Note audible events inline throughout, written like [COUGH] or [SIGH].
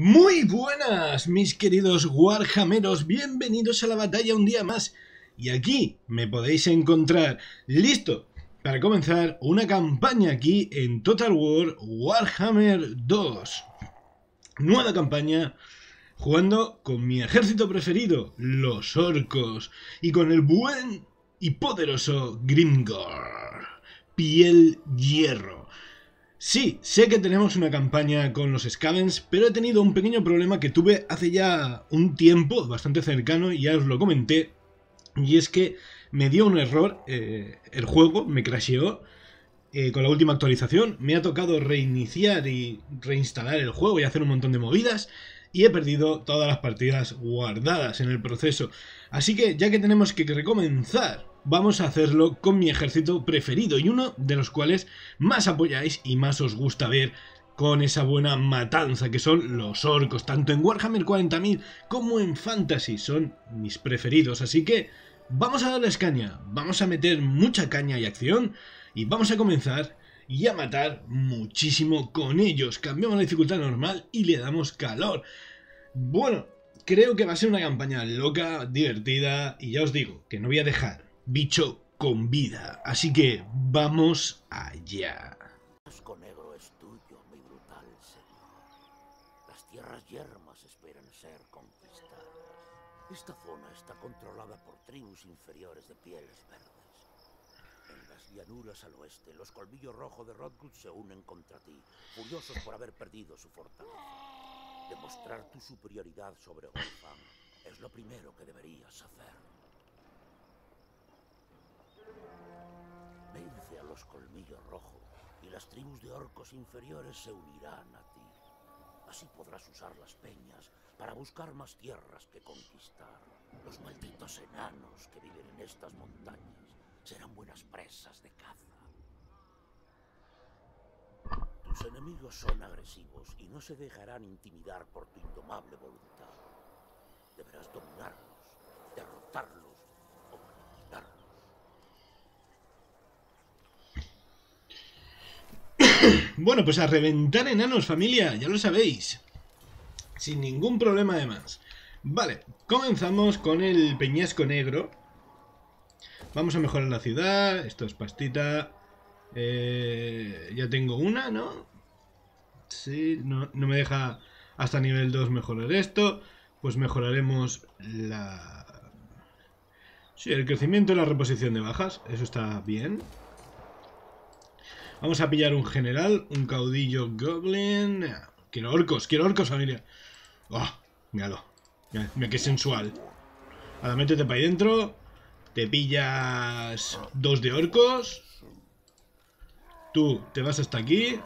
Muy buenas, mis queridos Warhammeros, bienvenidos a la batalla un día más. Y aquí me podéis encontrar listo para comenzar una campaña aquí en Total War Warhammer 2. Nueva campaña jugando con mi ejército preferido, los orcos, y con el buen y poderoso Grimgor, piel hierro. Sí, sé que tenemos una campaña con los Scavens, pero he tenido un pequeño problema que tuve hace ya un tiempo bastante cercano, y ya os lo comenté, y es que me dio un error eh, el juego, me crasheó eh, con la última actualización, me ha tocado reiniciar y reinstalar el juego y hacer un montón de movidas, y he perdido todas las partidas guardadas en el proceso. Así que ya que tenemos que recomenzar vamos a hacerlo con mi ejército preferido y uno de los cuales más apoyáis y más os gusta ver con esa buena matanza que son los orcos, tanto en Warhammer 40.000 como en Fantasy, son mis preferidos, así que vamos a darles caña, vamos a meter mucha caña y acción y vamos a comenzar y a matar muchísimo con ellos, cambiamos la dificultad normal y le damos calor. Bueno, creo que va a ser una campaña loca, divertida y ya os digo que no voy a dejar bicho con vida. Así que vamos allá. Negro es tuyo, mi brutal señor. Las tierras yermas esperan ser conquistadas. Esta zona está controlada por tribus inferiores de pieles llanuras al oeste, los colmillos rojos de Rodgut se unen contra ti, furiosos por haber perdido su fortaleza. Demostrar tu superioridad sobre Golfang es lo primero que deberías hacer. Vence a los colmillos rojos y las tribus de orcos inferiores se unirán a ti. Así podrás usar las peñas para buscar más tierras que conquistar. Los malditos enanos que viven en estas montañas serán buenas presas de caza. Tus enemigos son agresivos y no se dejarán intimidar por tu indomable voluntad. Deberás dominarlos, derrotarlos [COUGHS] Bueno, pues a reventar enanos, familia, ya lo sabéis. Sin ningún problema además. Vale, comenzamos con el peñasco negro. Vamos a mejorar la ciudad. Esto es pastita. Eh, ya tengo una, ¿no? Sí, no, no me deja hasta nivel 2 mejorar esto. Pues mejoraremos la... Sí, el crecimiento y la reposición de bajas. Eso está bien. Vamos a pillar un general, un caudillo goblin. Quiero orcos, quiero orcos, familia. Oh, míralo. Mira, qué sensual. Ahora métete para ahí dentro. Te pillas dos de orcos. Tú te vas hasta aquí.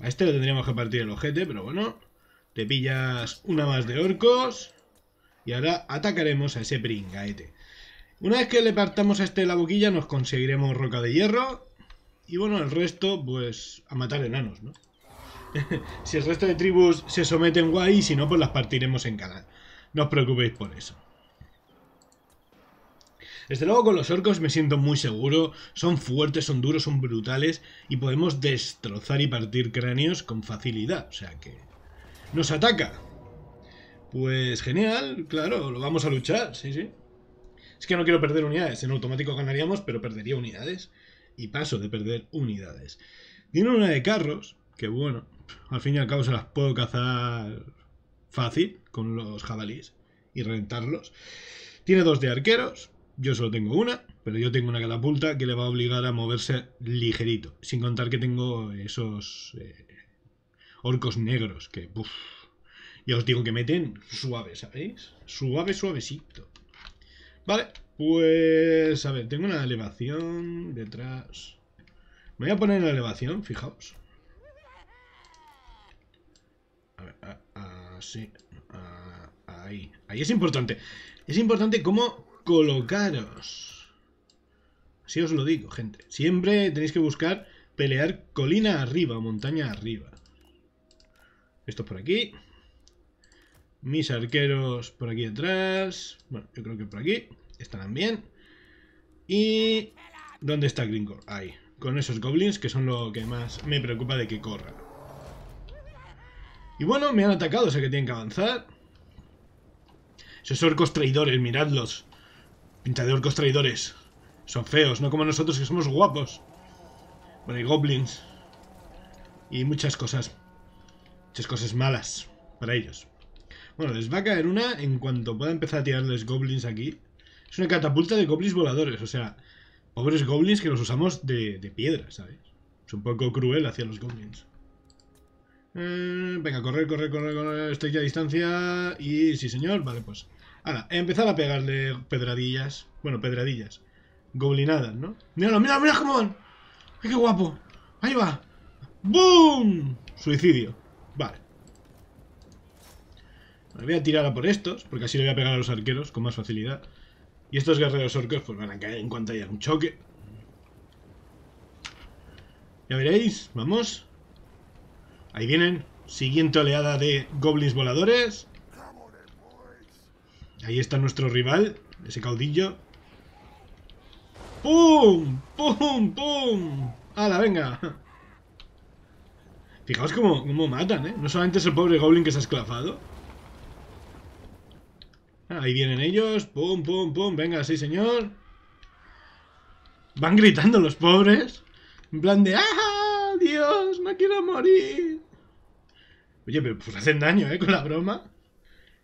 A este le tendríamos que partir el ojete, pero bueno. Te pillas una más de orcos. Y ahora atacaremos a ese pringaete. Una vez que le partamos a este la boquilla, nos conseguiremos roca de hierro. Y bueno, el resto, pues a matar enanos, ¿no? [LAUGHS] si el resto de tribus se someten guay, si no, pues las partiremos en canal. No os preocupéis por eso. Desde luego con los orcos me siento muy seguro, son fuertes, son duros, son brutales y podemos destrozar y partir cráneos con facilidad, o sea que... ¿Nos ataca? Pues genial, claro, lo vamos a luchar, sí, sí. Es que no quiero perder unidades, en automático ganaríamos, pero perdería unidades y paso de perder unidades. Tiene una de carros, que bueno, al fin y al cabo se las puedo cazar fácil con los jabalíes y rentarlos. Tiene dos de arqueros, yo solo tengo una, pero yo tengo una catapulta que le va a obligar a moverse ligerito, sin contar que tengo esos eh, orcos negros que, puff, ya os digo que meten suave, ¿sabéis? Suave, suavecito. Vale, pues, a ver, tengo una elevación detrás. Me voy a poner la elevación, fijaos. A ver, así. ahí. Ahí es importante. Es importante cómo colocaros. Así os lo digo, gente. Siempre tenéis que buscar pelear colina arriba, montaña arriba. Esto por aquí. Mis arqueros por aquí atrás. Bueno, yo creo que por aquí estarán bien. Y... ¿Dónde está Gringor? Ahí. Con esos goblins, que son lo que más me preocupa de que corra. Y bueno, me han atacado, o sea que tienen que avanzar. Esos orcos traidores, miradlos. Pinta de orcos traidores. Son feos, no como nosotros que somos guapos. Bueno, hay goblins. Y muchas cosas. Muchas cosas malas para ellos. Bueno, les va a caer una en cuanto pueda empezar a tirarles goblins aquí. Es una catapulta de goblins voladores, o sea, pobres goblins que los usamos de, piedra, ¿sabes? Es un poco cruel hacia los goblins. Eh, venga, correr, correr, correr, correr. Estoy ya a distancia. Y sí, señor. Vale, pues. Ahora, empezar a pegarle pedradillas. Bueno, pedradillas. Goblinadas, ¿no? Míralo, mira, mira cómo. ¡Ay, qué guapo! Ahí va. ¡Boom! Suicidio. Vale. Me voy a tirar a por estos, porque así le voy a pegar a los arqueros con más facilidad. Y estos guerreros orcos pues van a caer en cuanto haya un choque. Ya veréis, vamos. Ahí vienen. Siguiente oleada de goblins voladores. Ahí está nuestro rival, ese caudillo. ¡Pum! ¡Pum! ¡Pum! ¡Hala, venga! Fijaos cómo, cómo matan, ¿eh? No solamente es el pobre goblin que se ha esclavado. Ahí vienen ellos. ¡Pum, pum, pum! Venga, sí, señor. Van gritando los pobres. En plan de ¡Ah! ¡Dios! ¡No quiero morir! Oye, pero pues hacen daño, ¿eh? Con la broma.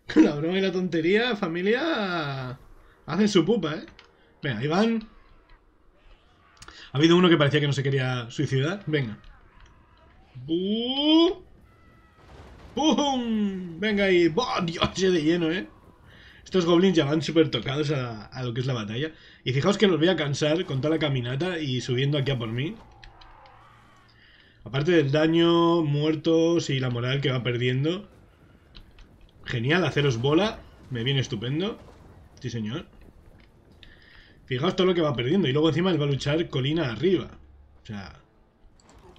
[LAUGHS] La broma y la tontería, familia... Hacen su pupa, ¿eh? Venga, van. Ha habido uno que parecía que no se quería suicidar. Venga. ¡Pum! Venga ahí. ¡Oh, Dios! de lleno, ¿eh? Estos goblins ya van súper tocados a, lo que es la batalla. Y fijaos que los voy a cansar con toda la caminata y subiendo aquí a por mí. Aparte del daño, muertos y la moral que va perdiendo. Genial, haceros bola. Me viene estupendo. Sí, señor. Fijaos todo lo que va perdiendo. Y luego encima él va a luchar colina arriba. O sea,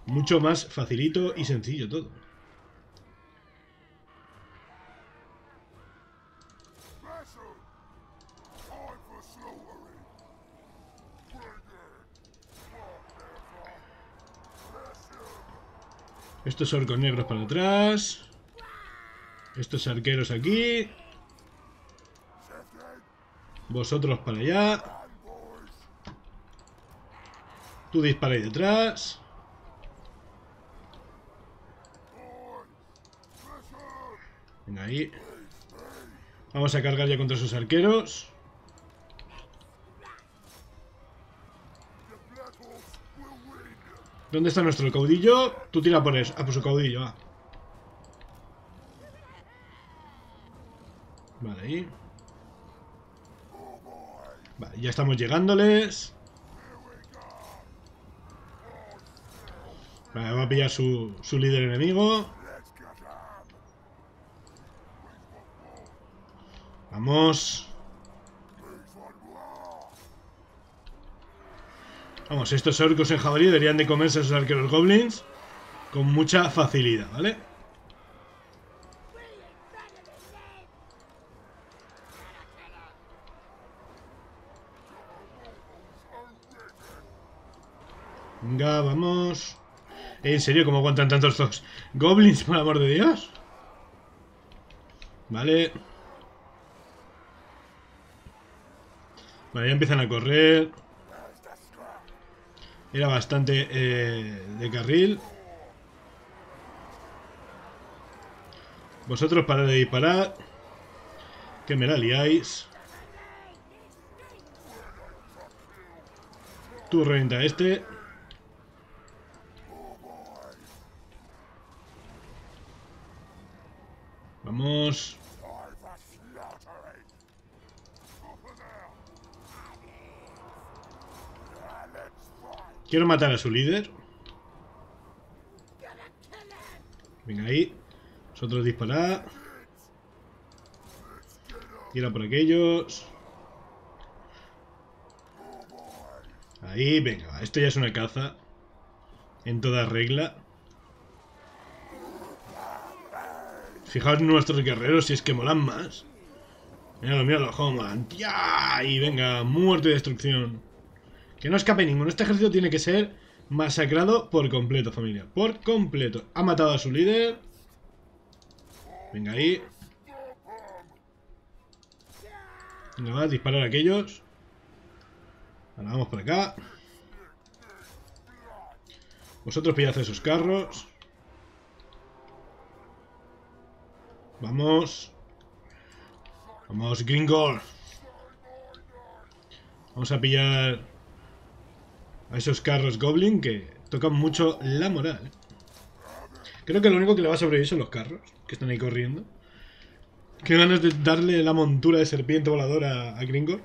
mucho más facilito y sencillo todo. Estos orcos negros para atrás. Estos arqueros aquí. Vosotros para allá. Tú dispara ahí detrás. Venga ahí. Vamos a cargar ya contra esos arqueros. ¿Dónde está nuestro caudillo? Tú tira por eso. Ah, por su caudillo, va. Vale, ahí. Vale, ya estamos llegándoles. Vale, va a pillar su, su líder enemigo. Vamos. Vamos, estos orcos en jabalí deberían de comerse a esos arqueros goblins con mucha facilidad, ¿vale? Venga, vamos. ¿En serio cómo aguantan tantos dos goblins, por amor de Dios? Vale. Vale, ya empiezan a correr. Era bastante eh, de carril. Vosotros parad de disparar. Que me la liáis. Tú revienta este. Vamos. Quiero matar a su líder. Venga ahí. Nosotros disparar. Tira por aquellos. Ahí, venga. Esto ya es una caza. En toda regla. Fijaos nuestros guerreros si es que molan más. Míralo, míralo, molan. ¡Ya! Y venga, muerte y destrucción. Que no escape ninguno. Este ejército tiene que ser masacrado por completo, familia. Por completo. Ha matado a su líder. Venga ahí. Venga, va, disparar a aquellos. Ahora vamos por acá. Vosotros pillad esos carros. Vamos. Vamos, Gringor. Vamos a pillar a esos carros Goblin que tocan mucho la moral. Creo que lo único que le va a sobrevivir son los carros que están ahí corriendo. Qué ganas de darle la montura de serpiente voladora a Gringor.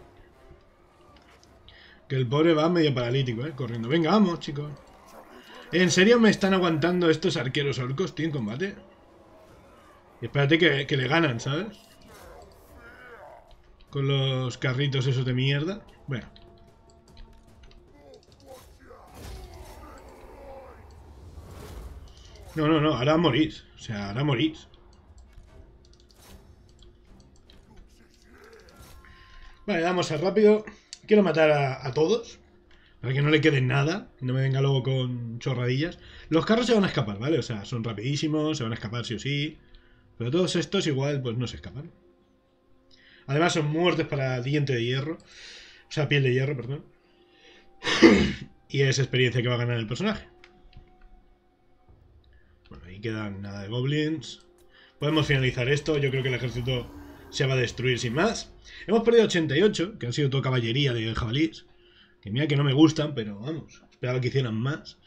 Que el pobre va medio paralítico, ¿eh? Corriendo. Venga, vamos, chicos. ¿En serio me están aguantando estos arqueros orcos, tío, en combate? Espérate que, le ganan, ¿sabes? Con los carritos esos de mierda. Bueno. No, no, no, ahora morís. O sea, ahora morís. Vale, vamos a rápido. Quiero matar a, a todos. Para que no le quede nada. No me venga luego con chorradillas. Los carros se van a escapar, ¿vale? O sea, son rapidísimos, se van a escapar sí o sí. Pero todos estos igual, pues no se escapan. Además son muertes para diente de hierro. O sea, piel de hierro, perdón. y es experiencia que va a ganar el personaje. Bueno, ahí quedan nada de goblins. Podemos finalizar esto. Yo creo que el ejército se va a destruir sin más. Hemos perdido 88, que han sido toda caballería de jabalís. Que mira que no me gustan, pero vamos, esperaba que hicieran más.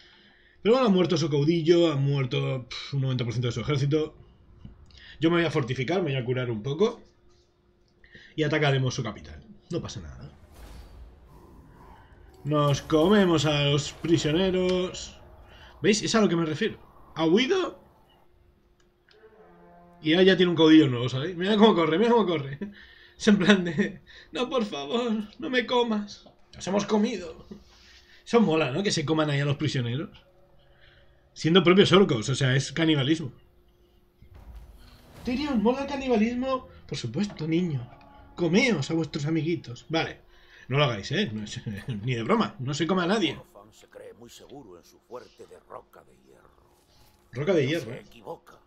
Pero bueno, ha muerto su caudillo, ha muerto pff, un 90% de su ejército. Yo me voy a fortificar, me voy a curar un poco. Y atacaremos su capital. No pasa nada. Nos comemos a los prisioneros. ¿Veis? Es a lo que me refiero. ¿Ha huido? Y ahora ya tiene un caudillo nuevo, ¿sabéis? Mira cómo corre, mira cómo corre. [LAUGHS] Es en plan de... No, por favor, no me comas. Nos hemos comido. Eso mola, ¿no? Que se coman ahí a los prisioneros. Siendo propios orcos, o sea, es canibalismo. Tyrion, ¿mola el canibalismo? Por supuesto, niño. Comeos a vuestros amiguitos. Vale. No lo hagáis, ¿eh? No es, [LAUGHS] ni de broma. No se come a nadie. Se cree muy seguro en su fuerte de roca de hierro. Roca de hierro, Se equivoca.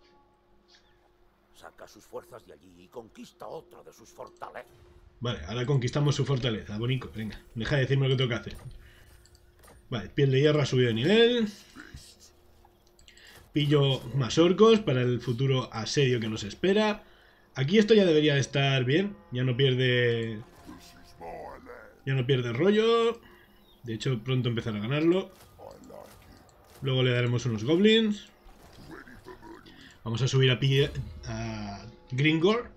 Saca sus fuerzas de allí y conquista otra de sus fortalezas. Vale, ahora conquistamos su fortaleza. Bonito, venga. Deja de decirme lo que tengo que hacer. Vale, piel de hierro ha subido de nivel. Pillo más orcos para el futuro asedio que nos espera. Aquí esto ya debería de estar bien. Ya no pierde... Ya no pierde rollo. De hecho, pronto empezará a ganarlo. Luego le daremos unos goblins. Vamos a subir a, Pi- a Gringor.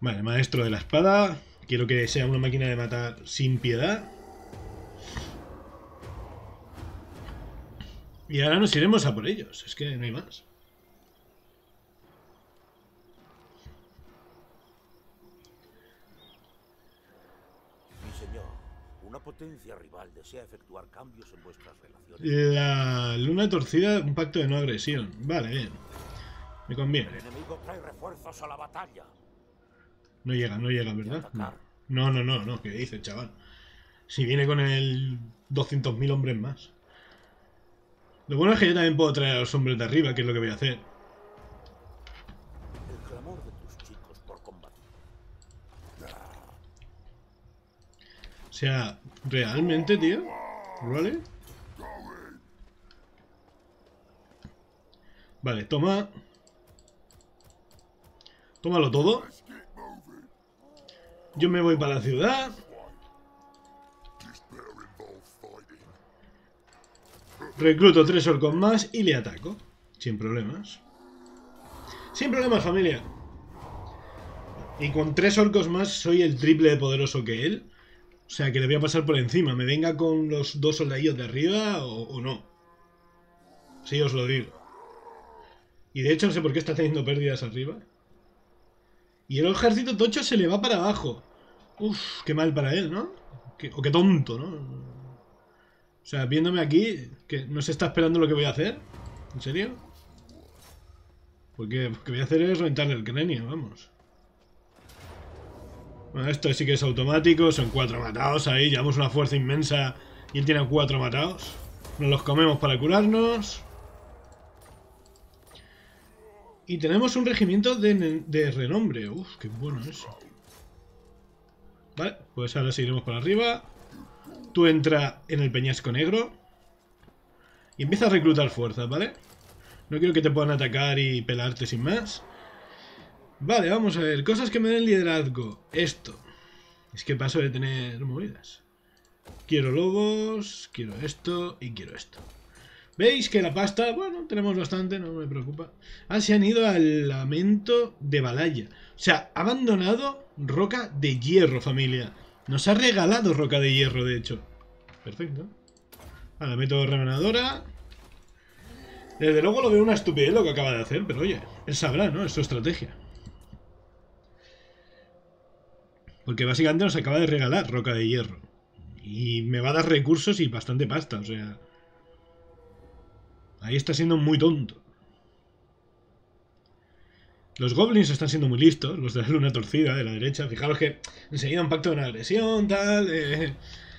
Vale, maestro de la espada. Quiero que sea una máquina de matar sin piedad. Y ahora nos iremos a por ellos. Es que no hay más. Mi señor, una potencia rival desea efectuar cambios en vuestras relaciones. La luna torcida, un pacto de no agresión. Vale, bien. Me conviene. El enemigo trae refuerzos a la batalla. No llega, no llega, ¿verdad? No, no, no, no. ¿Qué dice, chaval? Si viene con el 200.000 hombres más. Lo bueno es que yo también puedo traer a los hombres de arriba, que es lo que voy a hacer. El clamor de tus chicos por combatir. O sea, ¿realmente, tío? ¿Vale? Vale, toma. Tómalo todo. Yo me voy para la ciudad. Recluto tres orcos más y le ataco. Sin problemas. Sin problemas, familia. Y con tres orcos más soy el triple de poderoso que él. O sea que le voy a pasar por encima. Me venga con los dos soldadillos de arriba o, no. Sí, os lo digo. Y de hecho no sé por qué está teniendo pérdidas arriba. Y el ejército tocho se le va para abajo. Uf, qué mal para él, ¿no? O qué tonto, ¿no? O sea, viéndome aquí, que no se está esperando lo que voy a hacer. ¿En serio? Porque lo que voy a hacer es rentarle el cráneo, vamos. Bueno, esto sí que es automático, son cuatro matados ahí, llevamos una fuerza inmensa y él tiene cuatro matados. Nos los comemos para curarnos. Y tenemos un regimiento de, de renombre. Uf, qué bueno eso. Vale, pues ahora seguiremos por arriba. Tú entra en el peñasco negro. Y empieza a reclutar fuerzas, ¿vale? No quiero que te puedan atacar y pelarte sin más. Vale, vamos a ver. Cosas que me den liderazgo. Esto. Es que paso de tener movidas. Quiero lobos, quiero esto y quiero esto. ¿Veis que la pasta, bueno, tenemos bastante, no me preocupa. Ah, se han ido al lamento de Balaya. O sea, abandonado roca de hierro, familia. Nos ha regalado roca de hierro, de hecho. Perfecto. Ahora meto remanadora. Desde luego lo veo una estupidez lo que acaba de hacer, pero oye, él sabrá, ¿no? Es su estrategia. Porque básicamente nos acaba de regalar roca de hierro. Y me va a dar recursos y bastante pasta, o sea... Ahí está siendo muy tonto. Los goblins están siendo muy listos, los de la luna torcida, de la derecha. Fijaros que enseguida un pacto de una agresión, tal. Eh,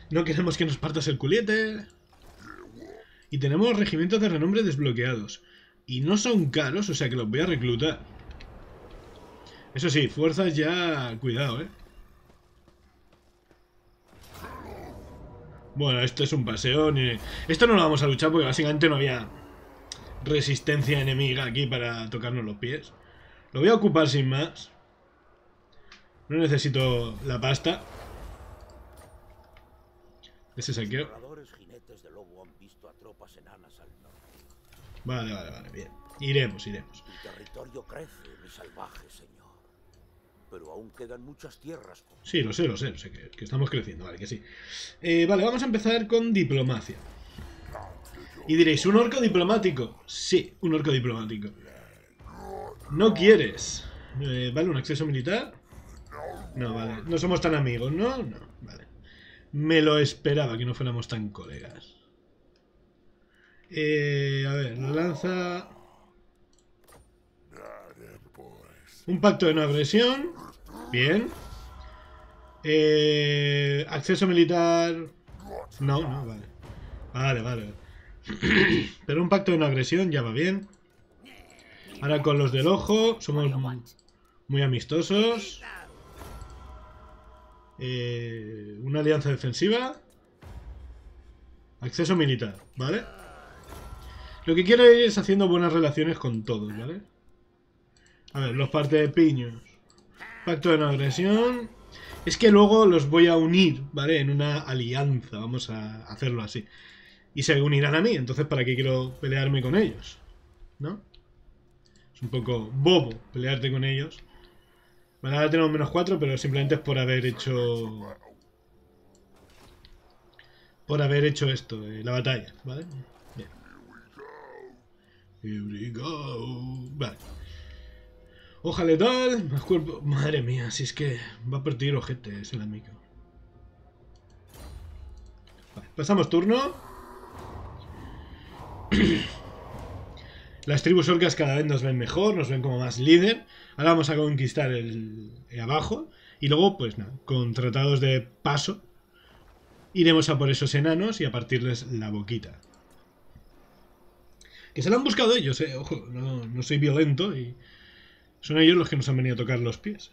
no queremos que nos partas el culiete. Y tenemos regimientos de renombre desbloqueados. Y no son caros, o sea que los voy a reclutar. Eso sí, fuerzas ya... Cuidado, ¿eh? Bueno, esto es un paseo. Esto no lo vamos a luchar porque básicamente no había resistencia enemiga aquí para tocarnos los pies. Lo voy a ocupar sin más. No necesito la pasta. Ese saqueo. Vale, vale, vale, bien. Iremos, iremos. El territorio crece, mi salvaje señor. Pero aún quedan muchas tierras. Sí, lo sé, lo sé, lo sé que, estamos creciendo, vale, que sí. Eh, vale, vamos a empezar con diplomacia. Y diréis, ¿un orco diplomático? Sí, un orco diplomático. ¿No quieres? Eh, ¿Vale? ¿Un acceso militar? No, vale. No somos tan amigos, ¿no? No, vale. Me lo esperaba que no fuéramos tan colegas. Eh, a ver, lanza... Un pacto de no agresión. Bien. Eh, acceso militar... No, no, vale. Vale, vale. [CLEARS THROAT] Pero un pacto de no agresión ya va bien. Ahora con los del ojo somos muy amistosos. Eh, una alianza defensiva. Acceso militar, ¿vale? Lo que quiero ir es haciendo buenas relaciones con todos, ¿vale? A ver, los partes de piños. Pacto de no agresión. Es que luego los voy a unir, ¿vale? En una alianza, vamos a hacerlo así. Y se unirán a mí, entonces ¿para qué quiero pelearme con ellos? ¿No? Es un poco bobo pelearte con ellos. Bueno, ahora tenemos menos 4, pero simplemente es por haber hecho... Por haber hecho esto, eh, la batalla, ¿vale? Bien. Here we go. Vale. Hoja letal, más. Madre mía, si es que va a partir ojete ese amigo. Vale, pasamos turno. [CLEARS THROAT] Las tribus orcas cada vez nos ven mejor, nos ven como más líder. Ahora vamos a conquistar el, abajo. Y luego, pues nada, con tratados de paso, iremos a por esos enanos y a partirles la boquita. Que se lo han buscado ellos, eh. Ojo, no, no soy violento y son ellos los que nos han venido a tocar los pies.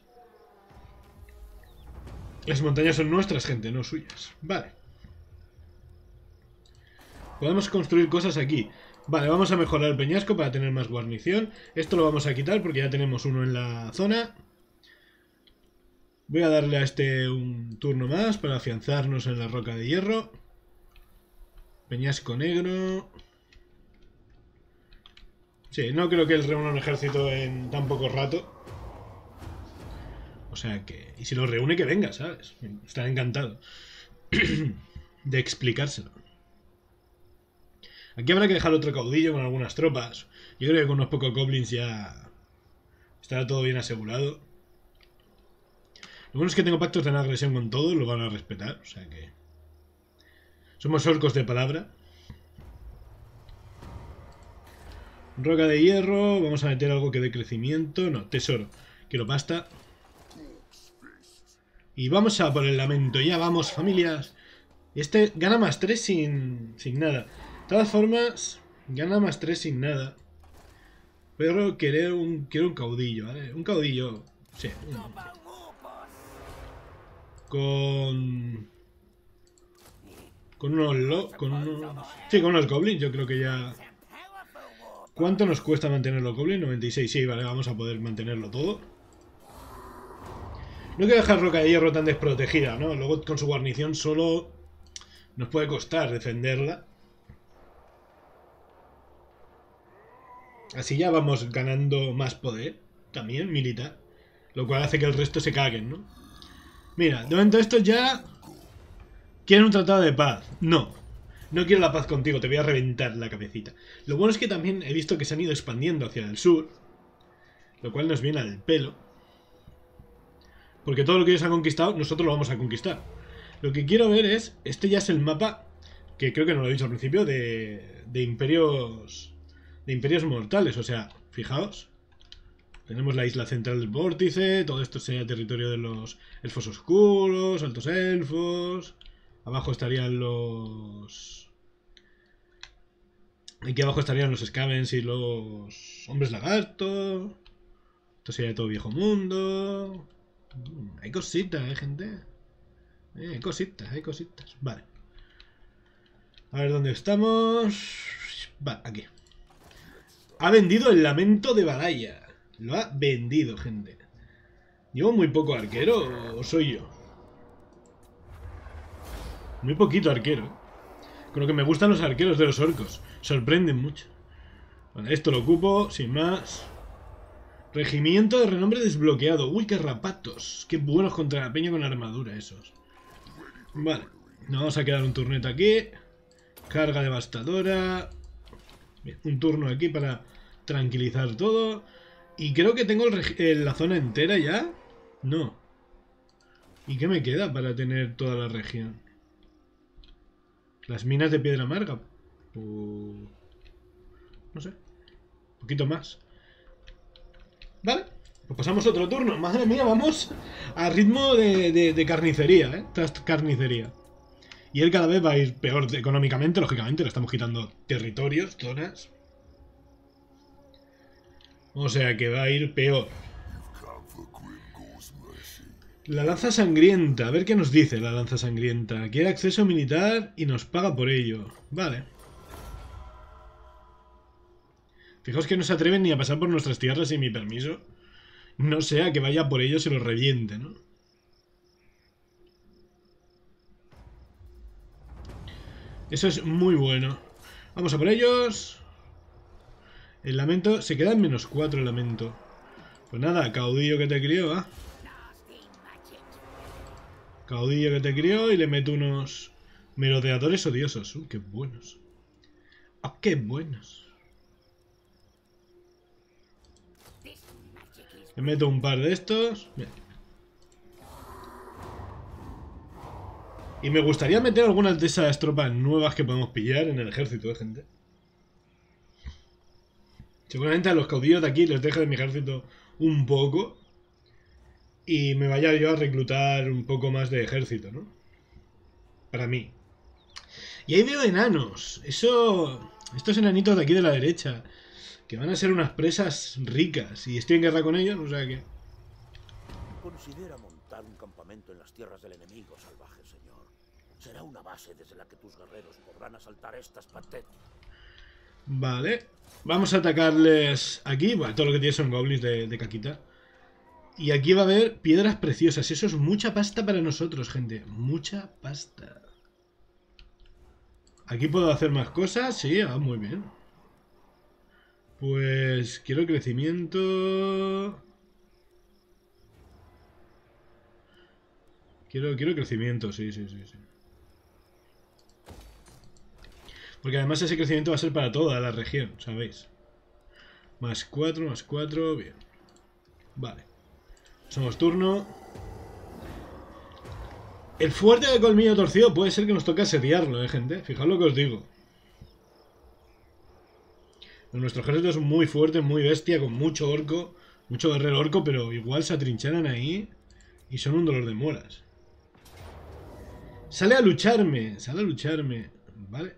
Las montañas son nuestras, gente, no suyas. Vale. Podemos construir cosas aquí. Vale, vamos a mejorar el peñasco para tener más guarnición. Esto lo vamos a quitar porque ya tenemos uno en la zona. Voy a darle a este un turno más para afianzarnos en la roca de hierro. Peñasco negro. Sí, no creo que él reúna un ejército en tan poco rato. O sea que... Y si lo reúne, que venga, ¿sabes? Estará encantado [CLEARS THROAT] de explicárselo. Aquí habrá que dejar otro caudillo con algunas tropas. Yo creo que con unos pocos goblins ya estará todo bien asegurado. Lo bueno es que tengo pactos de no agresión con todos, lo van a respetar, o sea que... Somos orcos de palabra. Roca de hierro, vamos a meter algo que dé crecimiento. No, tesoro. Quiero pasta. Y vamos a por el lamento. Ya vamos, familias. Este gana más 3 sin, sin nada. De todas formas, gana más 3 sin nada. Pero quiero un, quiero un caudillo, ¿vale? Un caudillo. Sí. Con... Con unos... Lo, con unos... Sí, con unos goblins yo creo que ya... ¿Cuánto nos cuesta mantener los goblins? 96, sí, vale, vamos a poder mantenerlo todo. No que dejar Roca de Hierro tan desprotegida, ¿no? Luego con su guarnición solo nos puede costar defenderla. Así ya vamos ganando más poder, también militar. Lo cual hace que el resto se caguen, ¿no? Mira, de momento estos ya... Quieren un tratado de paz. No. No quiero la paz contigo, te voy a reventar la cabecita. Lo bueno es que también he visto que se han ido expandiendo hacia el sur. Lo cual nos viene al pelo. Porque todo lo que ellos han conquistado, nosotros lo vamos a conquistar. Lo que quiero ver es... Este ya es el mapa, que creo que no lo he dicho al principio, de, de imperios... De imperios mortales. O sea, fijaos. Tenemos la isla central del vórtice, todo esto sería territorio de los elfos oscuros, altos elfos. Abajo estarían los... Aquí abajo estarían los Scavens y los hombres lagarto. Esto sería todo viejo mundo. Mm, hay cositas, ¿eh, gente? Eh, hay cositas, hay cositas. Vale. A ver dónde estamos. Vale, aquí. Ha vendido el lamento de Balaya. Lo ha vendido, gente. ¿Llevo muy poco arquero o soy yo? Muy poquito arquero. Con lo que me gustan los arqueros de los orcos. Sorprenden mucho. Vale, esto lo ocupo, sin más. Regimiento de renombre desbloqueado. Uy, qué rapatos. Qué buenos contra la peña con armadura esos. Vale. Nos vamos a quedar un turneto aquí. Carga devastadora. Un turno aquí para tranquilizar todo. Y creo que tengo la zona entera ya. No. ¿Y qué me queda para tener toda la región? Las minas de piedra amarga. No sé. Un poquito más. Vale. Pues pasamos otro turno. Madre mía, vamos a ritmo de, carnicería, ¿eh? carnicería. Y él cada vez va a ir peor económicamente, lógicamente. Le estamos quitando territorios, zonas. O sea que va a ir peor. La lanza sangrienta. A ver qué nos dice la lanza sangrienta. Quiere acceso militar y nos paga por ello. Vale. Fijaos que no se atreven ni a pasar por nuestras tierras sin mi permiso. No sea que vaya por ellos y los reviente, ¿no? Eso es muy bueno. Vamos a por ellos. El lamento... Se queda en menos 4 el lamento. Pues nada, caudillo que te crió, ¿ah? Caudillo que te crió y le meto unos merodeadores odiosos. Uh, qué buenos. ¡Ah, qué buenos! Le meto un par de estos. Y me gustaría meter algunas de esas tropas nuevas que podemos pillar en el ejército, de ¿eh, gente? Seguramente a los caudillos de aquí les deje de mi ejército un poco y me vaya yo a reclutar un poco más de ejército, ¿no? Para mí. Y ahí veo enanos. Eso... Estos enanitos de aquí de la derecha. Que van a ser unas presas ricas. Y estoy en guerra con ellos, o sea que... Considera montar un campamento en las tierras del enemigo salvaje, señor. Será una base desde la que tus guerreros podrán asaltar estas patetas. Vale. Vamos a atacarles aquí. Bueno, todo lo que tiene son goblins de, caquita. Y aquí va a haber piedras preciosas. Eso es mucha pasta para nosotros, gente. Mucha pasta. Aquí puedo hacer más cosas. Sí, ah, muy bien. Pues quiero crecimiento... Quiero, quiero crecimiento, sí, sí, sí, sí. Porque además ese crecimiento va a ser para toda la región, ¿sabéis? Más 4, más 4, bien. Vale. Somos turno. El fuerte de colmillo torcido puede ser que nos toque asediarlo, eh, gente. Fijaos lo que os digo. Nuestro ejército es muy fuerte, muy bestia, con mucho orco. Mucho guerrero orco, pero igual se atrincharan ahí y son un dolor de moras. Sale a lucharme, sale a lucharme. Vale.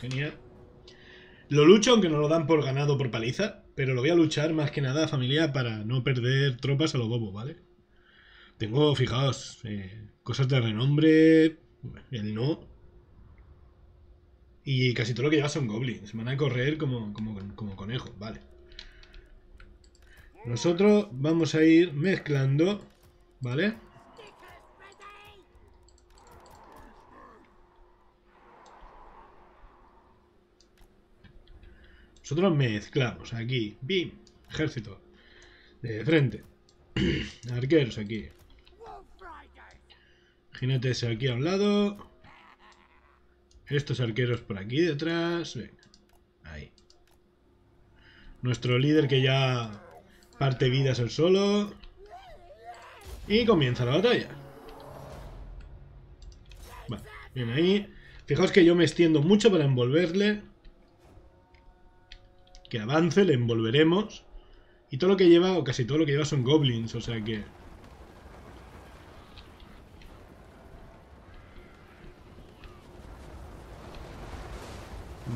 Genial. Lo lucho aunque no lo dan por ganado por paliza, pero lo voy a luchar más que nada, familia, para no perder tropas a lo bobo, ¿vale? Tengo, fijaos, eh, cosas de renombre, el no. Y casi todo lo que lleva son goblins. Van a correr como, como, como conejos, vale. Nosotros vamos a ir mezclando, ¿vale? Nosotros mezclamos aquí. Bim. Ejército. De frente. [CLEARS THROAT] Arqueros aquí. Jinetes aquí a un lado. Estos arqueros por aquí detrás. Venga. Ahí. Nuestro líder que ya parte vidas el solo. Y comienza la batalla. Vale, bien ahí. Fijaos que yo me extiendo mucho para envolverle que avance, le envolveremos. Y todo lo que lleva, o casi todo lo que lleva son goblins, o sea que...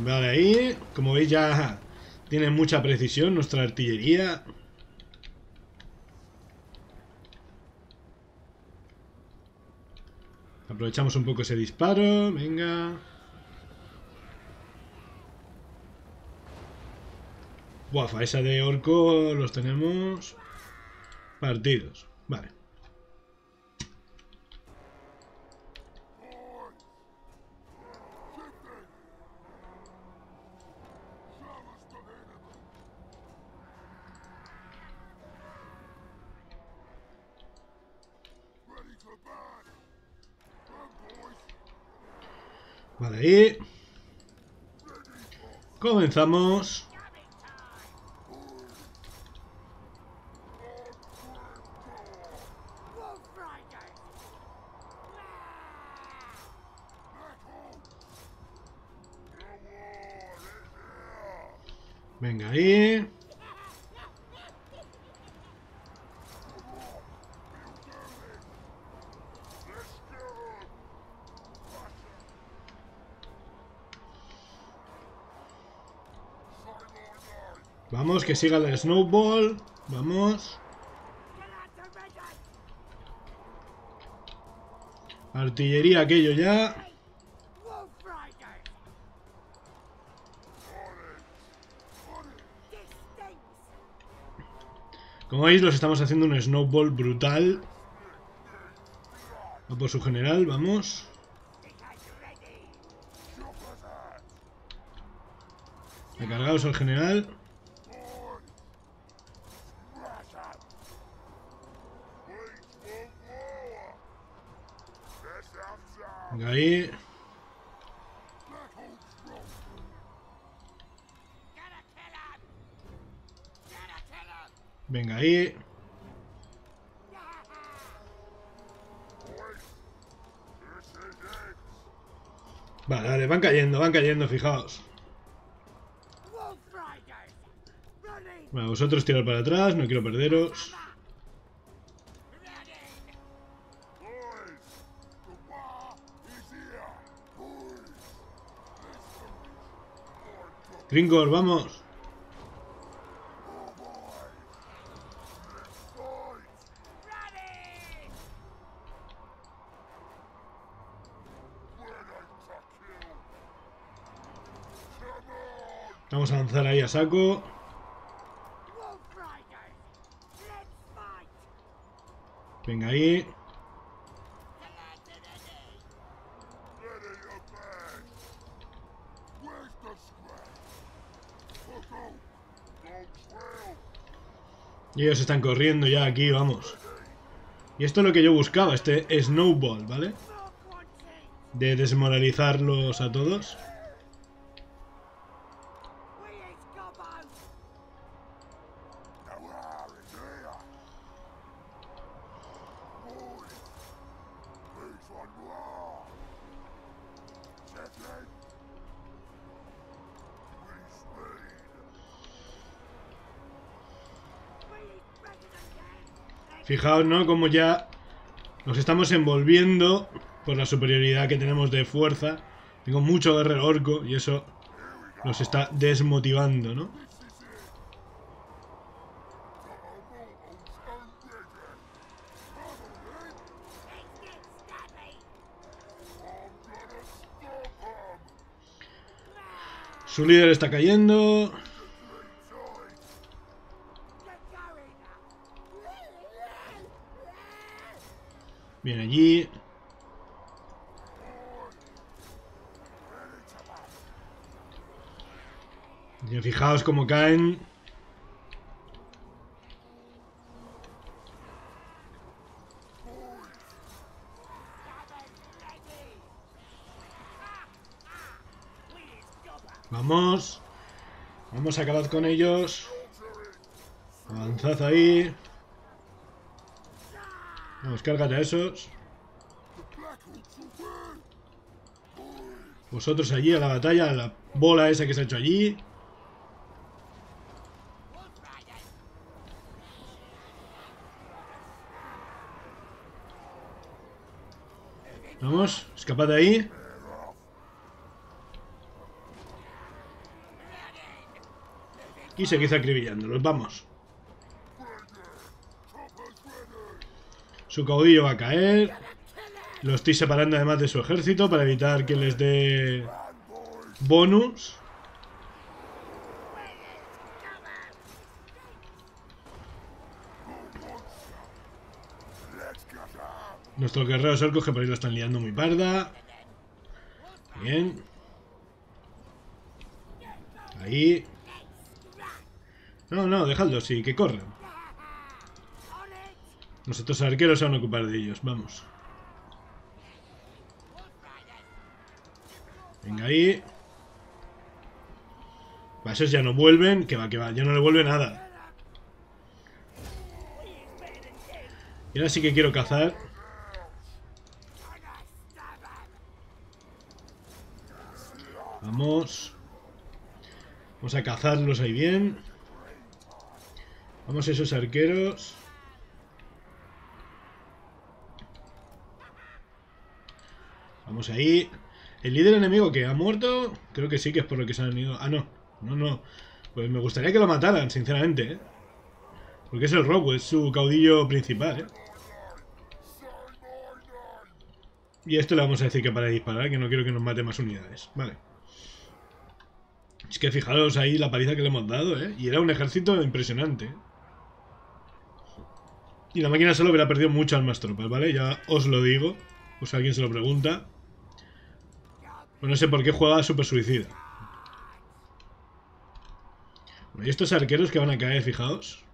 Vale, ahí, como veis ya tiene mucha precisión nuestra artillería. Aprovechamos un poco ese disparo, venga... Buah, esa de orco los tenemos partidos. Vale. Vale, ahí. Comenzamos. Venga, ahí. Vamos, que siga el snowball. Vamos. Artillería aquello ya. Como veis, los estamos haciendo un snowball brutal. Va por su general, vamos. Recargaos al general. Venga ahí. Venga Vale, vale, van cayendo, van cayendo, fijaos. Vosotros tirar para atrás, no quiero perderos. Gringor, vamos. Vamos a avanzar ahí a saco. Venga ahí. Y ellos están corriendo ya aquí, vamos. Y esto es lo que yo buscaba, este snowball, ¿vale? De desmoralizarlos a todos. Fijaos, ¿no? Como ya nos estamos envolviendo por la superioridad que tenemos de fuerza. Tengo mucho guerrero orco y eso los está desmotivando, ¿no? Su líder está cayendo. Bien allí. Y fijaos cómo caen. Vamos. Vamos a acabar con ellos. Avanzad ahí. Vamos, cárgate a esos. Vosotros allí a la batalla, a la bola esa que se ha hecho allí. Vamos, escapad de ahí. Y seguid acribillándolos, vamos. Su caudillo va a caer. Lo estoy separando además de su ejército para evitar que les dé bonus. Nuestros guerreros orcos que por ahí lo están liando muy parda. Bien. Ahí. No, no, dejadlo, sí, que corran. Nosotros arqueros se van a ocupar de ellos, vamos. Venga ahí. Va, esos ya no vuelven, que va, que va, ya no le vuelve nada. Y ahora sí que quiero cazar. Vamos. Vamos a cazarlos ahí bien. Vamos a esos arqueros. Vamos ahí. El líder enemigo que ha muerto, creo que sí que es por lo que se han ido. Ah, no. No, no. Pues me gustaría que lo mataran, sinceramente, ¿eh? Porque es el robo, es su caudillo principal, ¿eh? Y esto le vamos a decir que para disparar, que no quiero que nos mate más unidades. Vale. Es que fijaros ahí la paliza que le hemos dado, ¿eh? Y era un ejército impresionante. Y la máquina solo hubiera perdido muchas más tropas, ¿vale? Ya os lo digo. O si alguien se lo pregunta. Pues no sé por qué juega Super Suicida. y estos arqueros que van a caer, fijaos.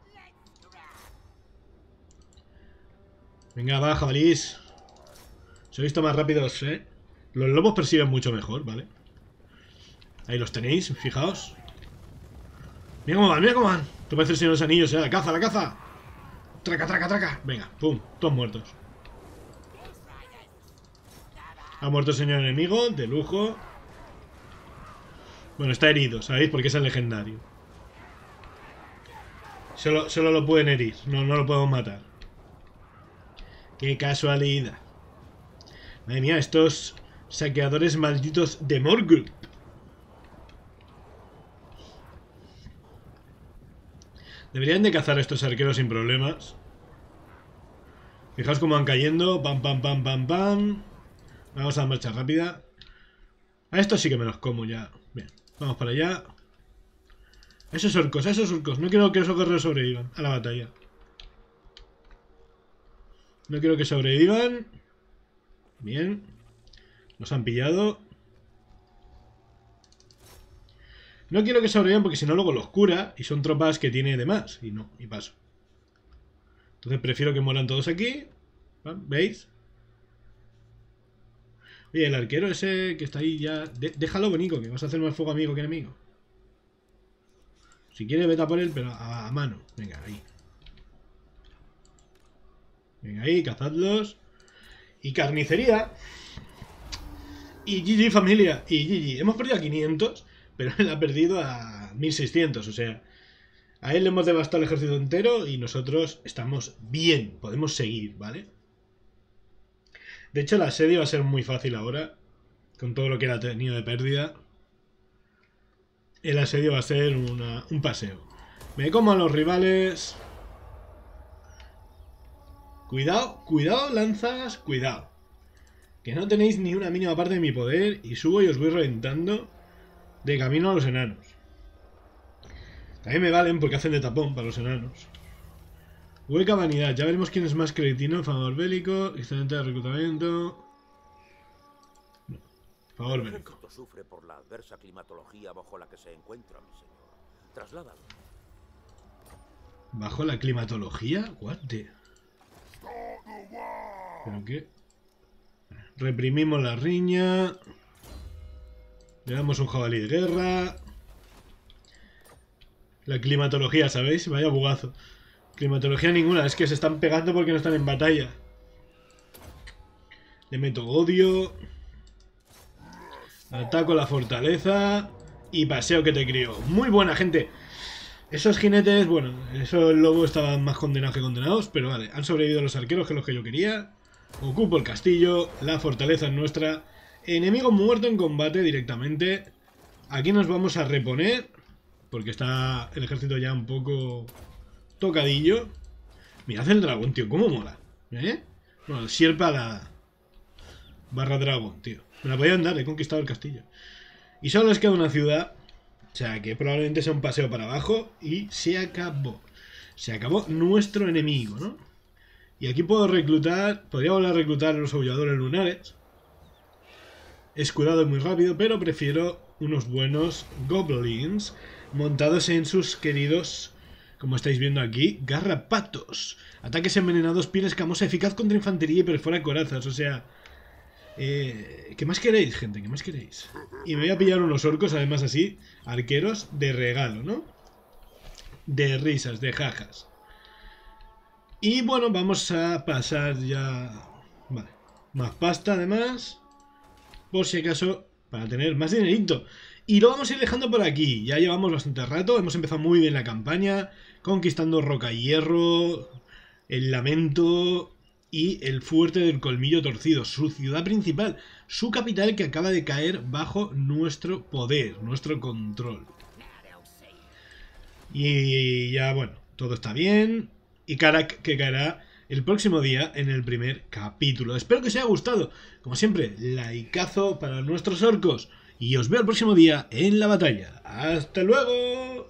Venga, va, jabalís. Se he visto más rápidos, ¿eh? Los lobos persiguen mucho mejor, ¿vale? Ahí los tenéis, fijaos. Mira cómo van, mira cómo van. Te parece el Señor de los Anillos, ¿eh? La caza, la caza. Traca, traca, traca. Venga, pum, todos muertos. Ha muerto el señor enemigo, de lujo. Bueno, está herido, ¿sabéis? Porque es el legendario. Solo, solo lo pueden herir, no, no lo podemos matar. Qué casualidad. Madre mía, estos saqueadores malditos de Morgul. Deberían de cazar a estos arqueros sin problemas. Fijaos cómo van cayendo. Pam, pam, pam, pam, pam. Vamos a marcha rápida. A estos sí que me los como ya. Bien, vamos para allá. Esos orcos, esos orcos. No quiero que esos guerreros sobrevivan a la batalla. No quiero que sobrevivan. Bien. Nos han pillado. No quiero que sobrevivan porque si no luego los cura y son tropas que tiene de más. Y no, y paso. Entonces prefiero que mueran todos aquí. ¿Veis? Oye, el arquero ese que está ahí ya... déjalo, bonito, que vas a hacer más fuego amigo que enemigo. Si quiere, vete a por él, pero a, mano. Venga, ahí. Venga, ahí, cazadlos. Y carnicería. Y GG familia. Y GG. Hemos perdido a 500, pero él ha perdido a 1600. O sea, a él le hemos devastado el ejército entero y nosotros estamos bien. Podemos seguir, ¿vale? De hecho, la asedio va a ser muy fácil ahora. Con todo lo que él ha tenido de pérdida. el asedio va a ser un paseo. Me como a los rivales. Cuidado, cuidado, lanzas, cuidado. Que no tenéis ni una mínima parte de mi poder y subo y os voy reventando de camino a los enanos. También me valen porque hacen de tapón para los enanos. Hueca vanidad, ya veremos quién es más cretino. Favor bélico, excelente de reclutamiento. Favor bélico. sufre por la adversa climatología bajo la que se encuentra, mi señor. Trasládalo. ¿Bajo la climatología? What ¿Pero qué? Reprimimos la riña. Le damos un jabalí de guerra. La climatología, ¿sabéis? Vaya bugazo. Climatología ninguna, es que se están pegando porque no están en batalla. Le meto odio. Ataco la fortaleza. Y paseo que te crío. Muy buena, gente. Esos jinetes, bueno, esos lobos estaban más condenados que condenados, pero vale, han sobrevivido los arqueros, que es lo que yo quería. Ocupo el castillo, la fortaleza es nuestra. Enemigo muerto en combate directamente. Aquí nos vamos a reponer, porque está el ejército ya un poco tocadillo. Mirad el dragón, tío, cómo mola. ¿Eh? Bueno, sierpa la barra dragón, tío. Me la podían dar, he conquistado el castillo. Y solo les queda una ciudad o sea que probablemente sea un paseo para abajo y se acabó. Se acabó nuestro enemigo, ¿no? Y aquí puedo reclutar, podría volver a reclutar a los aulladores lunares. Es curado muy rápido, pero prefiero unos buenos goblins montados en sus queridos, como estáis viendo aquí, garrapatos. Ataques envenenados, piel escamosa, eficaz contra infantería y perfora corazas. O sea, eh, ¿Qué más queréis, gente? ¿Qué más queréis? Y me voy a pillar unos orcos, además así, arqueros de regalo, ¿no? De risas, de jajas. Y bueno, vamos a pasar ya... Vale. Más pasta, además. Por si acaso, para tener más dinerito. Y lo vamos a ir dejando por aquí. Ya llevamos bastante rato. Hemos empezado muy bien la campaña. Conquistando Roca y Hierro. El Lamento y el fuerte del colmillo torcido, su ciudad principal, su capital que acaba de caer bajo nuestro poder, nuestro control. Y ya bueno, todo está bien. Y Karak que caerá el próximo día en el primer capítulo. Espero que os haya gustado. Como siempre, likeazo para nuestros orcos. Y os veo el próximo día en la batalla. ¡Hasta luego!